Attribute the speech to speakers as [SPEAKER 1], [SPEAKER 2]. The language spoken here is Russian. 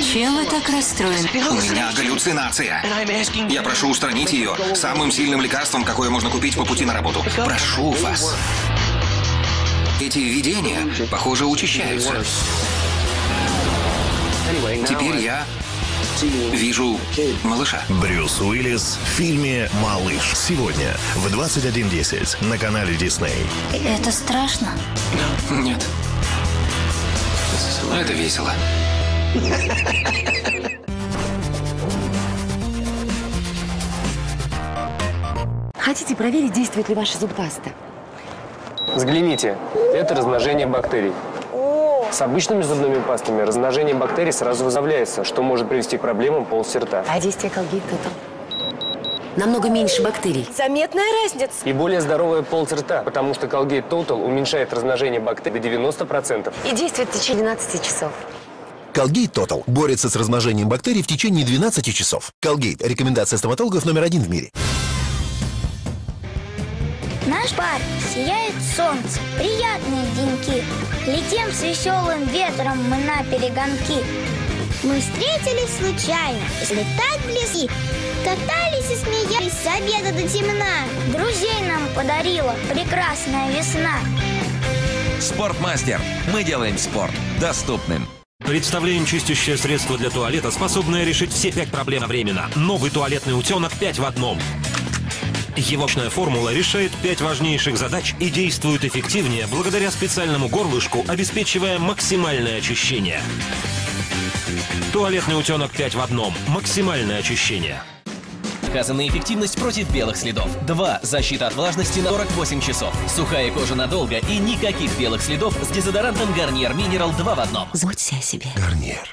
[SPEAKER 1] Чем вы так расстроены?
[SPEAKER 2] У меня галлюцинация. Я прошу устранить ее самым сильным лекарством, какое можно купить по пути на работу. Прошу вас. Эти видения, похоже, учащаются. Теперь я вижу малыша.
[SPEAKER 3] Брюс Уиллис в фильме «Малыш». Сегодня в 21.10 на канале Дисней.
[SPEAKER 1] Это страшно?
[SPEAKER 2] Нет. Это весело.
[SPEAKER 4] Хотите проверить, действует ли ваша зубпаста?
[SPEAKER 5] Взгляните, это размножение бактерий. С обычными зубными пастами размножение бактерий сразу возобновляется, что может привести к проблемам полости рта.
[SPEAKER 4] А действие колгейт Total? Намного меньше бактерий.
[SPEAKER 6] Заметная разница.
[SPEAKER 5] И более здоровая полость рта, потому что Colgate Total уменьшает размножение бактерий до 90%.
[SPEAKER 4] И действует в течение 12 часов.
[SPEAKER 7] Colgate Total борется с размножением бактерий в течение 12 часов. Colgate – рекомендация стоматологов номер один в мире.
[SPEAKER 8] Наш парк сияет солнце, приятные деньки. Летим с веселым ветром мы на перегонки. Мы встретились случайно, слетать вблизи. Катались и смеялись с обеда до темна. Друзей нам подарила прекрасная весна.
[SPEAKER 9] Спортмастер. Мы делаем спорт доступным.
[SPEAKER 10] Представляем чистящее средство для туалета, способное решить все пять проблем одновременно. Новый туалетный утенок 5 в одном. Егошная формула решает пять важнейших задач и действует эффективнее благодаря специальному горлышку, обеспечивая максимальное очищение. Туалетный утенок 5 в одном. Максимальное очищение.
[SPEAKER 11] Доказана эффективность против белых следов. 2. Защита от влажности на 48 часов. Сухая кожа надолго и никаких белых следов с дезодорантом Гарниер Минерал 2 в одном.
[SPEAKER 4] Заботься о себе.
[SPEAKER 7] Гарниер.